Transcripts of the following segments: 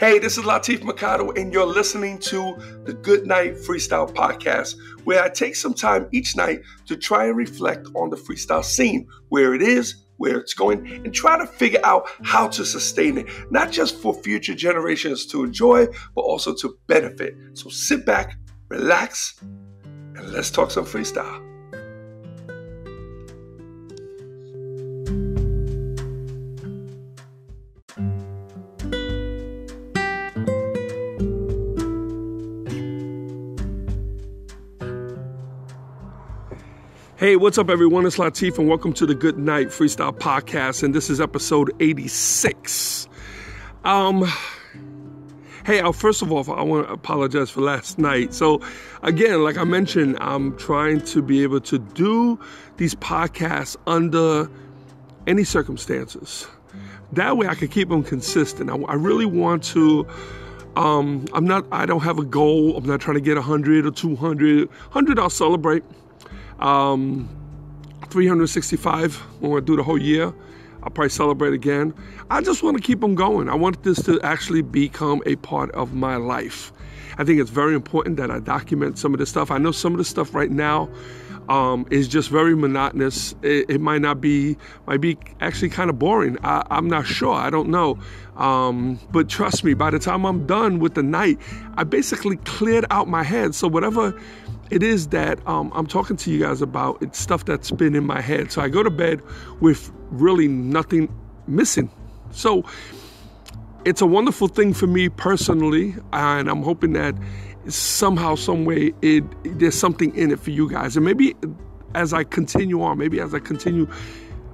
Hey, this is Latif Mercado, and you're listening to the Good Night Freestyle Podcast, where I take some time each night to try and reflect on the freestyle scene, where it is, where it's going, and try to figure out how to sustain it, not just for future generations to enjoy, but also to benefit. So sit back, relax, and let's talk some freestyle. Hey, what's up, everyone? It's Latif, and welcome to the Good Night Freestyle Podcast. And this is episode 86. Um, hey, uh, first of all, I want to apologize for last night. So, again, like I mentioned, I'm trying to be able to do these podcasts under any circumstances. That way, I can keep them consistent. I, I really want to. Um, I'm not. I don't have a goal. I'm not trying to get 100 or 200. 100, I'll celebrate. Um, 365 when we do the whole year. I'll probably celebrate again. I just want to keep them going. I want this to actually become a part of my life. I think it's very important that I document some of this stuff. I know some of the stuff right now um, is just very monotonous. It, it, might not be, might be actually kind of boring. I, am not sure. I don't know. Um, but trust me, by the time I'm done with the night, I basically cleared out my head. So whatever it is that um, I'm talking to you guys about, it's stuff that's been in my head. So I go to bed with really nothing missing. So it's a wonderful thing for me personally, and I'm hoping that somehow, some way, it there's something in it for you guys. And maybe as I continue on, maybe as I continue,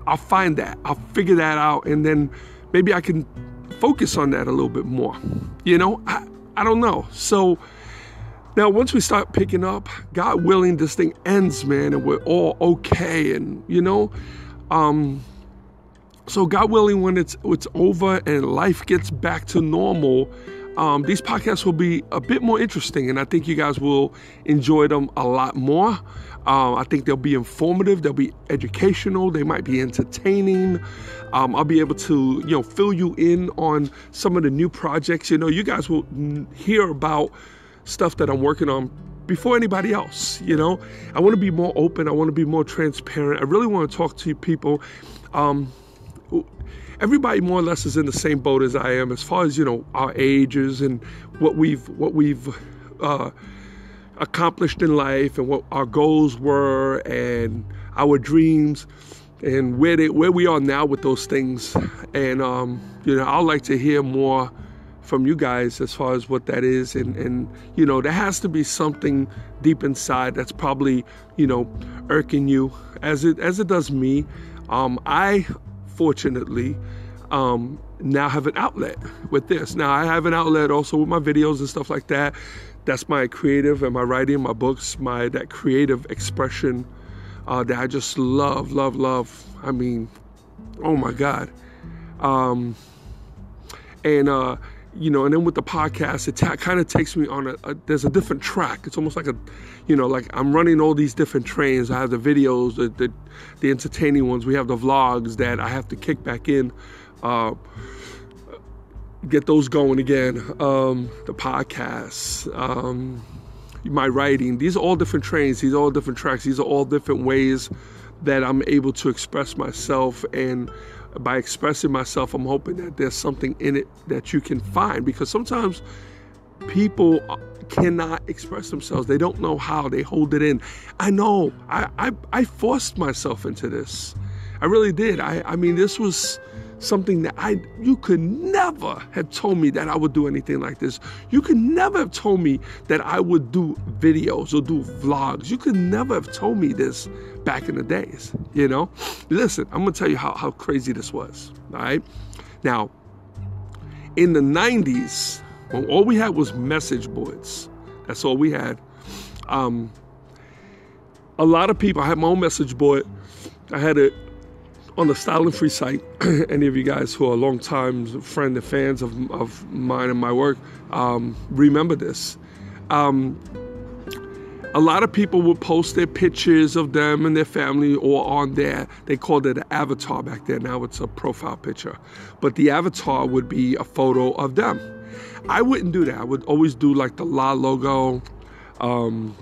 I'll find that, I'll figure that out, and then maybe I can focus on that a little bit more. You know, I, I don't know. So now, once we start picking up, God willing, this thing ends, man, and we're all okay. And you know, um, so God willing, when it's it's over and life gets back to normal, um, these podcasts will be a bit more interesting, and I think you guys will enjoy them a lot more. Um, I think they'll be informative, they'll be educational, they might be entertaining. Um, I'll be able to, you know, fill you in on some of the new projects. You know, you guys will hear about stuff that I'm working on before anybody else. You know, I want to be more open. I want to be more transparent. I really want to talk to people. Um, everybody more or less is in the same boat as I am, as far as you know our ages and what we've what we've uh, accomplished in life and what our goals were and our dreams and where they, where we are now with those things. And um, you know, I'd like to hear more from you guys as far as what that is and and you know there has to be something deep inside that's probably you know irking you. As it as it does me um, i fortunately um, now have an outlet with this. Now i have an outlet also with my videos and stuff like that. That's my creative and my writing my books my that creative expression uh, that i just love love love. I mean oh my god. Um, and uh, you know, and then with the podcast, it kind of takes me on a, a, there's a different track. It's almost like a, you know, like I'm running all these different trains. I have the videos, the the, the entertaining ones. We have the vlogs that I have to kick back in, uh, get those going again. Um, the podcasts, um, my writing. These are all different trains. These are all different tracks. These are all different ways that I'm able to express myself and by expressing myself, I'm hoping that there's something in it that you can find because sometimes people cannot express themselves. They don't know how. They hold it in. I know. I I, I forced myself into this. I really did. I I mean, this was something that I you could never have told me that I would do anything like this. You could never have told me that I would do videos or do vlogs. You could never have told me this back in the days, you know? Listen, I'm gonna tell you how, how crazy this was. All right. Now, in the 90s, when all we had was message boards, that's all we had. Um, a lot of people, I had my own message board. I had it on the Styling Free site, any of you guys who are long time friend and fans of, of mine and my work, um, remember this. Um, a lot of people would post their pictures of them and their family or on there. They called it an avatar back then. Now it's a profile picture. But the avatar would be a photo of them. I wouldn't do that. I would always do like the La logo. Um,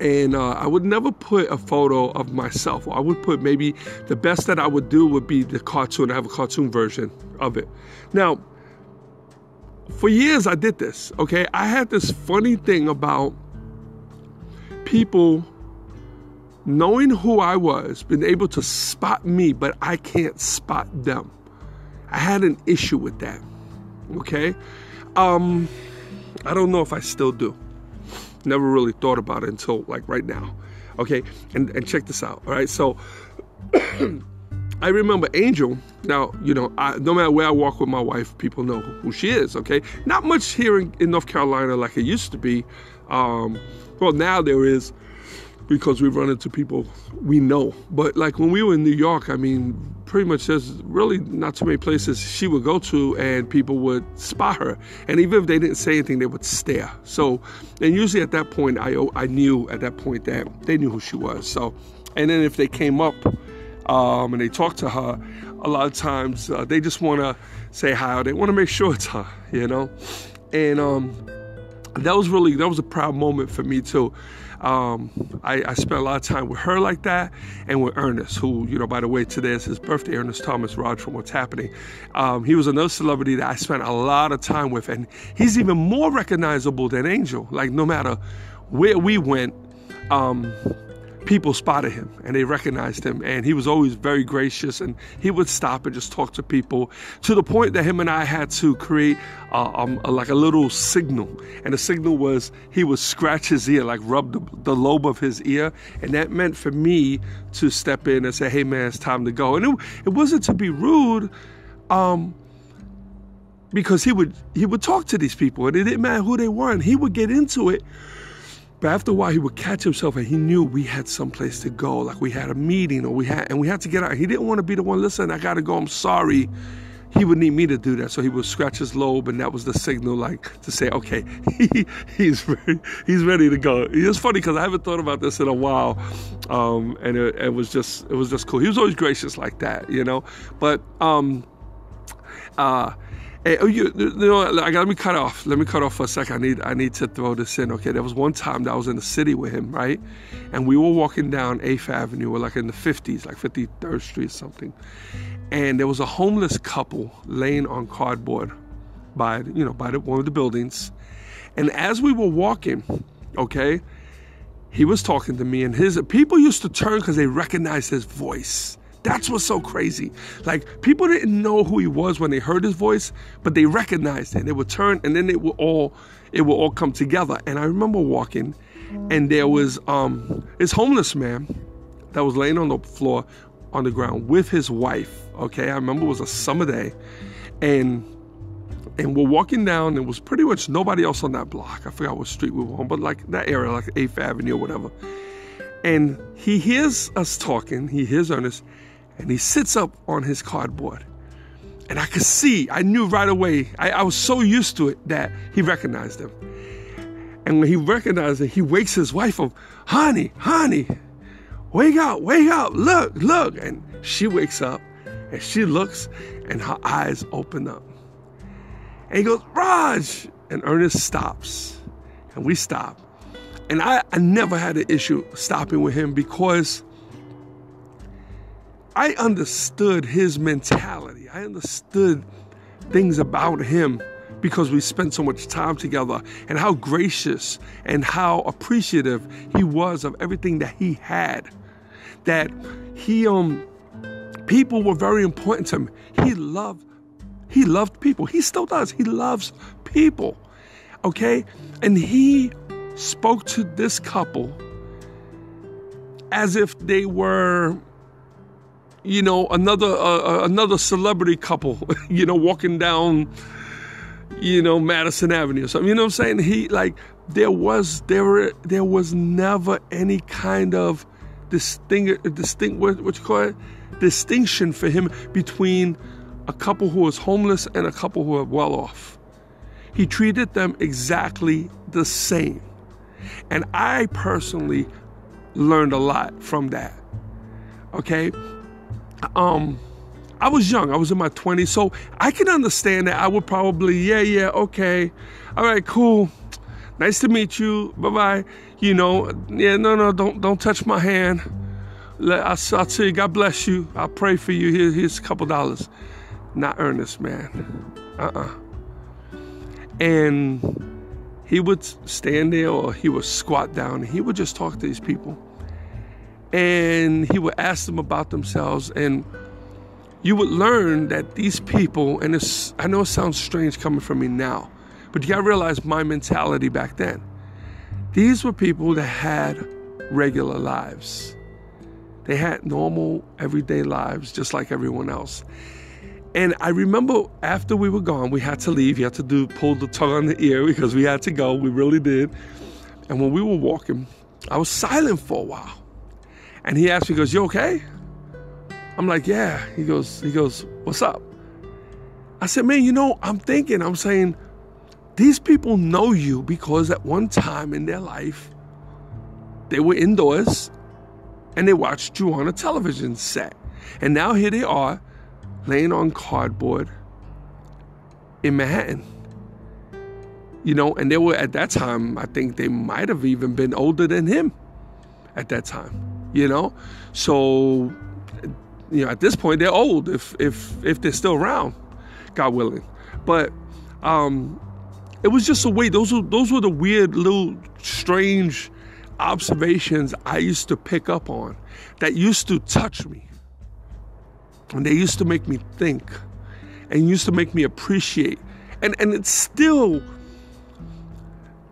and uh, I would never put a photo of myself. I would put maybe the best that I would do would be the cartoon. I have a cartoon version of it. Now, for years I did this, okay? I had this funny thing about people knowing who I was, being able to spot me, but I can't spot them. I had an issue with that, okay? Um, I don't know if I still do. Never really thought about it until like right now. Okay, and, and check this out. All right, so I remember Angel. Now, you know, I, no matter where I walk with my wife, people know who she is. Okay, not much here in, in North Carolina like it used to be. Um, well, now there is because we've run into people we know. But like when we were in New York, I mean, pretty much there's really not too many places she would go to and people would spot her. And even if they didn't say anything, they would stare. So, and usually at that point, I, I knew at that point that they knew who she was. So, and then if they came up um, and they talked to her, a lot of times uh, they just want to say hi. They want to make sure it's her, you know? And um, that was really, that was a proud moment for me too. Um, I, I, spent a lot of time with her like that and with Ernest, who, you know, by the way, today is his birthday, Ernest Thomas Raj from What's Happening. Um, he was another celebrity that I spent a lot of time with, and he's even more recognizable than Angel. Like, no matter where we went, um, people spotted him and they recognized him. And he was always very gracious and he would stop and just talk to people to the point that him and I had to create uh, um, a, like a little signal. And the signal was he would scratch his ear like rub the, the, lobe of his ear. And that meant for me to step in and say hey man it's time to go. And it, it wasn't to be rude um, because he would he would talk to these people and it didn't matter who they were. And he would get into it but after a while, he would catch himself and he knew we had someplace to go, like we had a meeting or we had, and we had to get out. He didn't want to be the one, listen, I got to go, I'm sorry. He would need me to do that. So he would scratch his lobe, and that was the signal, like to say, okay, he, he's ready, he's ready to go. It's funny because I haven't thought about this in a while, um, and it, it, was just it was just cool. He was always gracious like that, you know. But um, uh, Hey, oh, you, you know, let me cut off. Let me cut off for a second. I need, I need to throw this in. Okay, there was one time that I was in the city with him, right? And we were walking down 8th Avenue, we're like in the 50s, like 53rd Street or something. And there was a homeless couple laying on cardboard by, you know, by the, one of the buildings. And as we were walking, okay, he was talking to me, and his people used to turn because they recognized his voice. That's what's so crazy. Like people didn't know who he was when they heard his voice, but they recognized it. And they would turn and then it would all it would all come together. And I remember walking and there was um this homeless man that was laying on the floor on the ground with his wife. Okay, I remember it was a summer day and and we're walking down and was pretty much nobody else on that block. I forgot what street we were on, but like that area, like 8th Avenue or whatever. And he hears us talking, he hears Ernest, and he sits up on his cardboard. And I could see, I knew right away, I, I was so used to it that he recognized him. And when he recognized it, he wakes his wife up, honey, honey, wake up, wake up, look, look. And she wakes up and she looks and her eyes open up. And he goes, Raj. And Ernest stops. And we stop. And I, I never had an issue stopping with him because I understood his mentality. I understood things about him because we spent so much time together and how gracious and how appreciative he was of everything that he had. That he um people were very important to him. He loved he loved people. He still does. He loves people. Okay? And he spoke to this couple as if they were you know, another uh, uh another celebrity couple, you know, walking down, you know, Madison Avenue or something. You know what I'm saying? He like there was there were, there was never any kind of distinct distinct what, what you call it distinction for him between a couple who was homeless and a couple who were well off. He treated them exactly the same. And I personally learned a lot from that. Okay? Um, I was young. I was in my 20s, so I can understand that. I would probably, yeah, yeah, okay, all right, cool. Nice to meet you. Bye bye. You know, yeah, no, no, don't don't touch my hand. Let, I'll, I'll tell you, God bless you. I'll pray for you. Here, here's a couple dollars. Not Ernest, man. Uh-uh. And he would stand there or he would squat down and he would just talk to these people. And he would ask them about themselves. And you would learn that these people, and it's, I know it sounds strange coming from me now, but you gotta realize my mentality back then. These were people that had regular lives. They had normal, everyday lives just like everyone else. And I remember after we were gone, we had to leave. You had to do pull the tongue on the ear because we had to go. We really did. And when we were walking, I was silent for a while. And he asked me, he goes, You okay? I'm like, Yeah. He goes, he goes, What's up? I said, Man, you know, I'm thinking, I'm saying, these people know you because at one time in their life, they were indoors and they watched you on a television set. And now here they are laying on cardboard in Manhattan. You know, and they were at that time, I think they might have even been older than him at that time. You know? So you know, at this point they're old if if if they're still around, God willing. But um it was just a way those were those were the weird little strange observations I used to pick up on that used to touch me. And they used to make me think and used to make me appreciate. And and it's still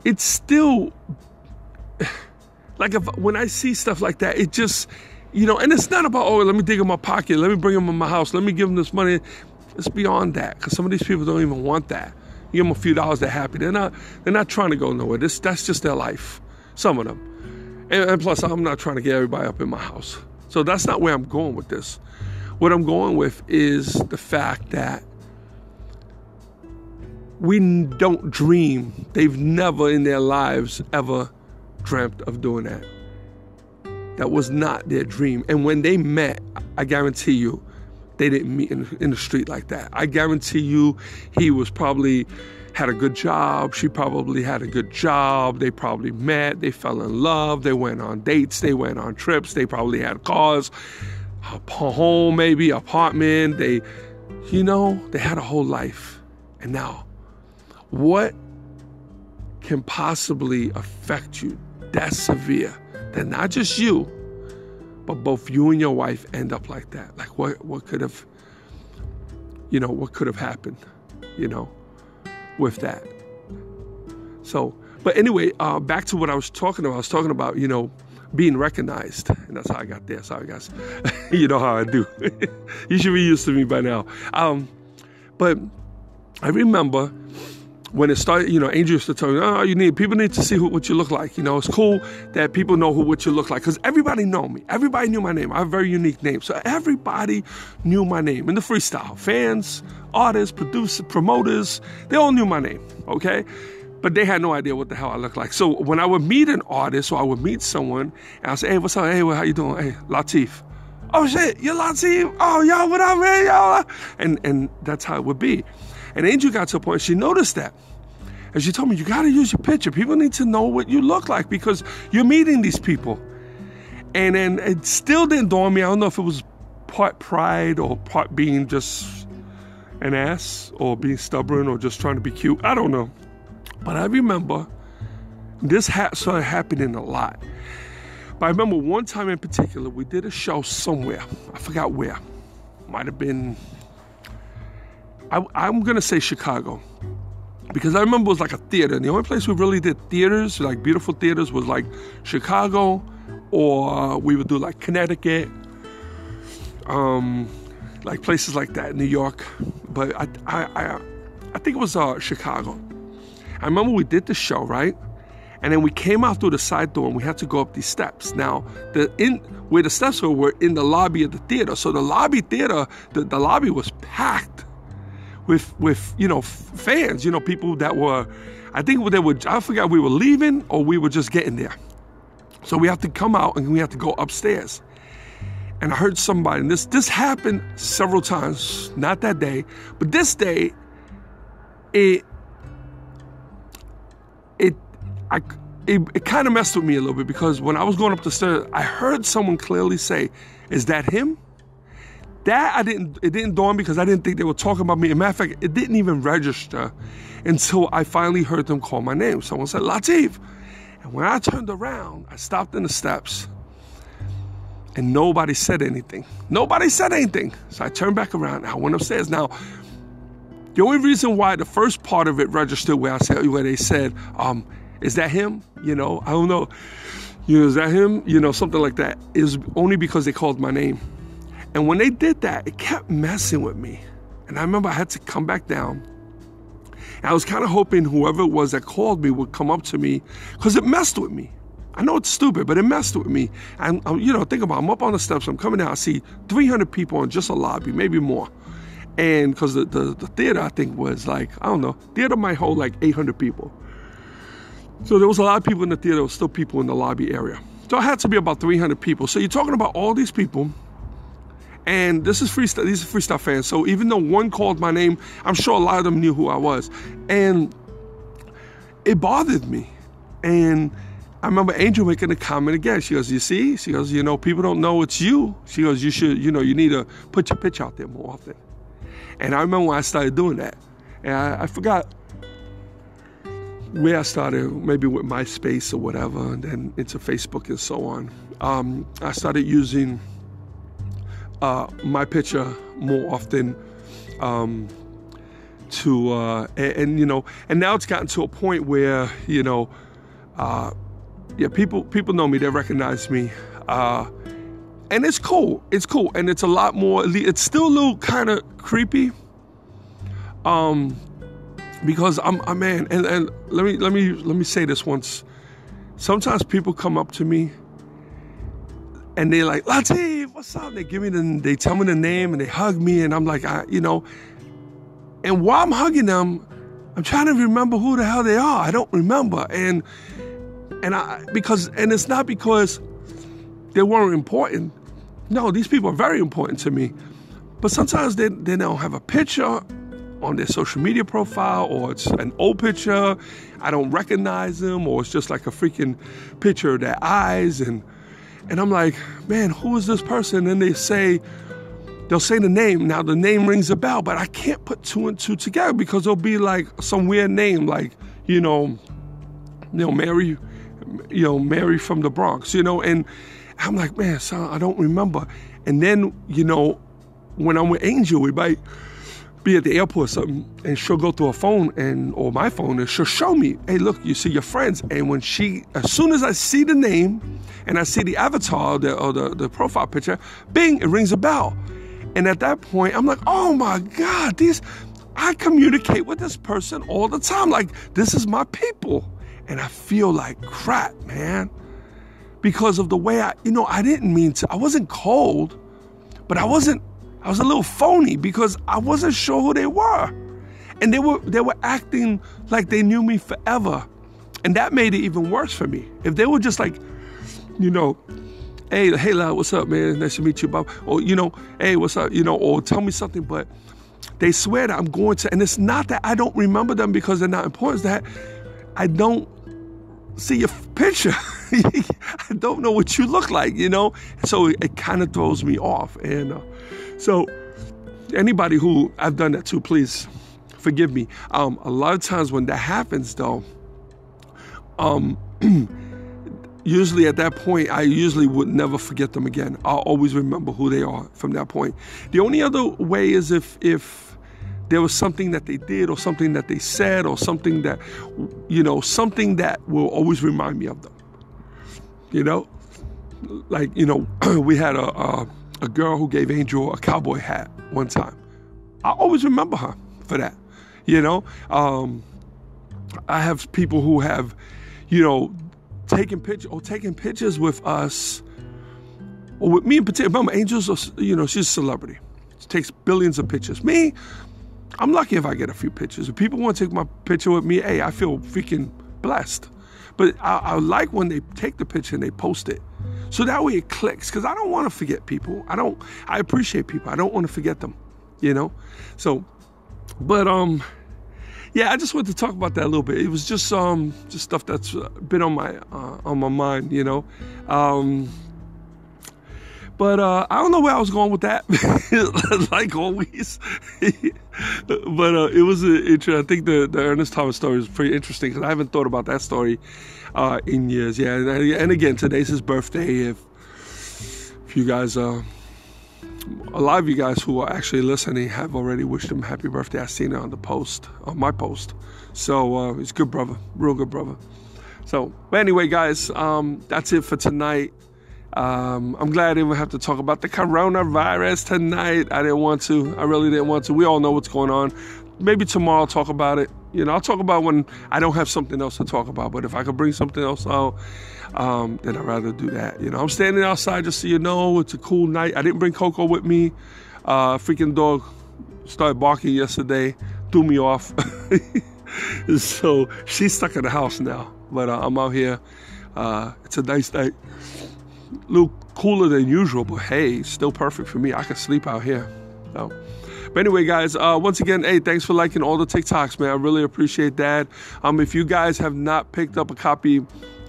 it's still like if when I see stuff like that, it just you know, and it's not about oh, let me dig in my pocket, let me bring them in my house, let me give them this money. It's beyond that because some of these people don't even want that. You give them a few dollars, they're happy. They're not. They're not trying to go nowhere. This that's just their life. Some of them. And, and plus, I'm not trying to get everybody up in my house. So that's not where I'm going with this. What I'm going with is the fact that we don't dream. They've never in their lives ever dreamt of doing that. That was not their dream. And when they met, I guarantee you, they didn't meet in, in the street like that. I guarantee you, he was probably had a good job. She probably had a good job. They probably met. They fell in love. They went on dates. They went on trips. They probably had cars, a home, maybe apartment. They, you know, they had a whole life. And now, what can possibly affect you that severe that not just you, but both you and your wife end up like that. Like what what could have you know, what could have happened, you know, with that. So, but anyway, uh, back to what I was talking about. I was talking about, you know, being recognized. And that's how I got there. Sorry, guys. you know how I do. you should be used to me by now. Um, but I remember when it started, you know, Angel used to tell me, oh, you need people need to see who, what you look like. You know, it's cool that people know who what you look like because everybody know me. Everybody knew my name. I have a very unique name, so everybody knew my name in the freestyle. Fans, artists, producers, promoters, they all knew my name. Okay. But they had no idea what the hell I looked like. So when I would meet an artist or I would meet someone and I say, hey, what's up? Hey, well, how you doing? Hey, Latif. Oh shit, you're Latif. Oh, yo, what up, man? Yo. And and that's how it would be. And Angel got to a point, she noticed that. And she told me, You got to use your picture. People need to know what you look like because you're meeting these people. And then it still didn't dawn on me. I don't know if it was part pride or part being just an ass or being stubborn or just trying to be cute. I don't know. But I remember this ha- started happening a lot. But I remember one time in particular, we did a show somewhere. I forgot where. Might have been I, I'm gonna say Chicago because I remember it was like a theater. And the only place we really did theaters, like beautiful theaters, was like Chicago, or we would do like Connecticut, um, like places like that, New York. But I, I, I, I think it was uh, Chicago. I remember we did the show, right? And then we came out through the side door and we had to go up these steps. Now, the in where the steps were were in the lobby of the theater. So the lobby theater, the, the lobby was packed with with you know fans, you know people that were, I think they were. I forgot we were leaving or we were just getting there. So we have to come out and we have to go upstairs. and I heard somebody, and this this happened several times, not that day, but this day, it it I it, it kind of messed with me a little bit because when I was going up the stairs, I heard someone clearly say, "Is that him?" That I didn't it didn't dawn because I didn't think they were talking about me. As a matter of fact, it didn't even register until I finally heard them call my name. Someone said, Latif. And when I turned around, I stopped in the steps and nobody said anything. Nobody said anything. So I turned back around and I went upstairs. Now, the only reason why the first part of it registered where I said where they said, um, is that him? You know, I don't know. You know, is that him? You know, something like that is only because they called my name. And when they did that, it kept messing with me. And I remember I had to come back down. And I was kind of hoping whoever it was that called me would come up to me because it messed with me. I know it's stupid, but it messed with me. And, um, you know, think about it. I'm up on the steps, I'm coming down, I see 300 people in just a lobby, maybe more. And because the, the, the theater, I think, was like, I don't know, theater might hold like 800 people. So there was a lot of people in the theater, there was still people in the lobby area. So it had to be about 300 people. So you're talking about all these people and this is freestyle. These are freestyle fans. So even though one called my name, I'm sure a lot of them knew who I was, and it bothered me. And I remember Angel making a comment again. She goes, "You see?" She goes, "You know, people don't know it's you." She goes, "You should, you know, you need to put your pitch out there more often." And I remember when I started doing that, and I, I forgot where I started, maybe with MySpace or whatever, and then into Facebook and so on. Um, I started using uh, my picture more often um, to uh, and, and, you know and now it's gotten to a point where you know uh, yeah people people know me they recognize me uh, and it's cool it's cool and it's a lot more it's still a little kind of creepy um because I'm a man and, and let me let me let me say this once. Sometimes people come up to me and they're like Latif what's up? They give me the, they tell me the name and they hug me, and I'm like, I, you know, and while I'm hugging them, I'm trying to remember who the hell they are. I don't remember, and and I because and it's not because they weren't important. No, these people are very important to me, but sometimes they they don't have a picture on their social media profile or it's an old picture i don't recognize them or it's just like a freaking picture of their eyes and and I'm like, man, who is this person? And they say, they'll say the name. Now the name rings a bell, but I can't put two and two together because it'll be like some weird name, like, you know, you know, Mary, you know, Mary from the Bronx, you know, and I'm like, man, son, I don't remember. And then, you know, when I'm with Angel, we might be at the airport or something, and she'll go through her phone and or my phone, and she'll show me, hey, look, you see your friends. And when she, as soon as I see the name and I see the avatar the, or the, the profile picture, bing, it rings a bell. And at that point, I'm like, oh my God, these, I communicate with this person all the time. Like, this is my people. And I feel like crap, man. Because of the way I, you know, I didn't mean to, I wasn't cold, but I wasn't I was a little phony because I wasn't sure who they were. And they were they were acting like they knew me forever. And that made it even worse for me. If they were just like, you know, hey, hey lad, what's up, man? Nice to meet you, Bob. Or, you know, hey, what's up? You know, or tell me something, but they swear that I'm going to, and it's not that I don't remember them because they're not important, it's that I don't see your picture. I don't know what you look like, you know? So it, kind of throws me off. And uh, so, anybody who I've done that to, please forgive me. Um, a lot of times when that happens, though, um, usually at that point, I usually would never forget them again. I'll always remember who they are from that point. The only other way is if if there was something that they did or something that they said or something that you know something that will always remind me of them. You know, like you know, we had a. a a girl who gave Angel a cowboy hat one time. I always remember her for that. You know, um, I have people who have, you know, taken pictures or taken pictures with us, or with me in particular. Remember, Angel's, are, you know, she's a celebrity. She takes billions of pictures. Me, I'm lucky if I get a few pictures. If people want to take my picture with me, hey, I feel freaking blessed. But I, I like when they take the picture and they post it So that way it clicks because I don't want to forget people. I don't, I appreciate people. I don't want to forget them, you know? So, but, um, yeah, I just wanted to talk about that a little bit. It was just um just stuff that's been on my uh, on my mind, you know. Um, but uh, I don't know where I was going with that, like always. but uh, it was interesting. I think the, the Ernest Thomas story is pretty interesting because I haven't thought about that story uh, in years. Yeah, and, and, again, today's his birthday. If if you guys, uh, a lot of you guys who are actually listening have already wished him happy birthday. I seen it on the post, on my post. So uh, he's good brother, real good brother. So, but anyway, guys, um, that's it for tonight. Um, I'm glad I didn't have to talk about the coronavirus tonight. I didn't want to. I really didn't want to. We all know what's going on. Maybe tomorrow I'll talk about it. You know, I'll talk about when I don't have something else to talk about. But if I could bring something else out, um, then I'd rather do that. You know, I'm standing outside just so you know. It's a cool night. I didn't bring Coco with me. Uh, freaking dog started barking yesterday, threw me off. so she's stuck in the house now. But uh, I'm out here. Uh, it's a nice night little cooler than usual, but hey, still perfect for me. I can sleep out here. So. But anyway, guys, uh, once again, hey, thanks for liking all the TikToks, man. I really appreciate that. Um, if you guys have not picked up a copy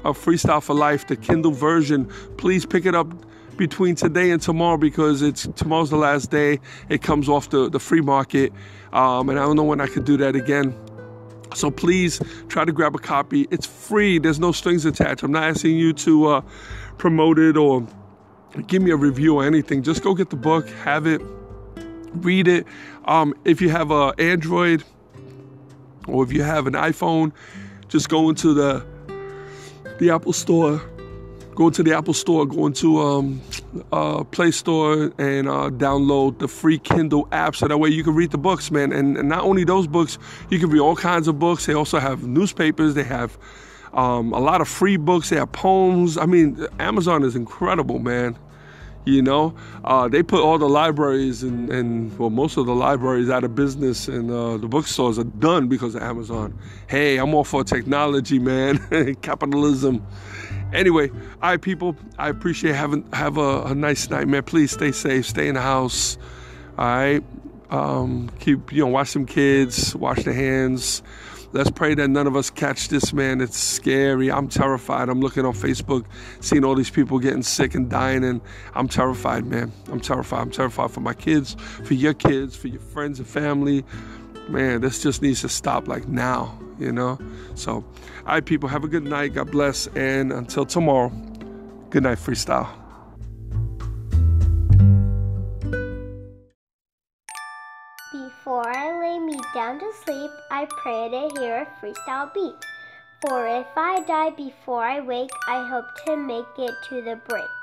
of Freestyle for Life, the Kindle version, please pick it up between today and tomorrow because it's tomorrow's the last day. It comes off the, the free market. Um, and I don't know when I could do that again. So please try to grab a copy. It's free. There's no strings attached. I'm not asking you to uh, promote it or give me a review or anything. Just go get the book, have it, read it. Um, if you have an Android or if you have an iPhone, just go into the the Apple Store go to the Apple Store, go into um, uh, Play Store, and uh, download the free Kindle app. So that way you can read the books, man. And, and, not only those books, you can read all kinds of books. They also have newspapers. They have um, a lot of free books. They have poems. I mean, Amazon is incredible, man. You know, uh, they put all the libraries and, and, well, most of the libraries out of business, and uh, the bookstores are done because of Amazon. Hey, I'm all for technology, man. Capitalism. Anyway, all right, people. I appreciate having have a, a, nice night, man. Please stay safe, stay in the house. All right. Um, keep you know, watch some kids, wash their hands. Let's pray that none of us catch this, man. It's scary. I'm terrified. I'm looking on Facebook, seeing all these people getting sick and dying, and I'm terrified, man. I'm terrified. I'm terrified for my kids, for your kids, for your friends and family. Man, this just needs to stop like now you know? So, all right, people, have a good night. God bless. And until tomorrow, good night, freestyle. I pray to hear a freestyle beat. For if I die before I wake, I hope to make it to the break.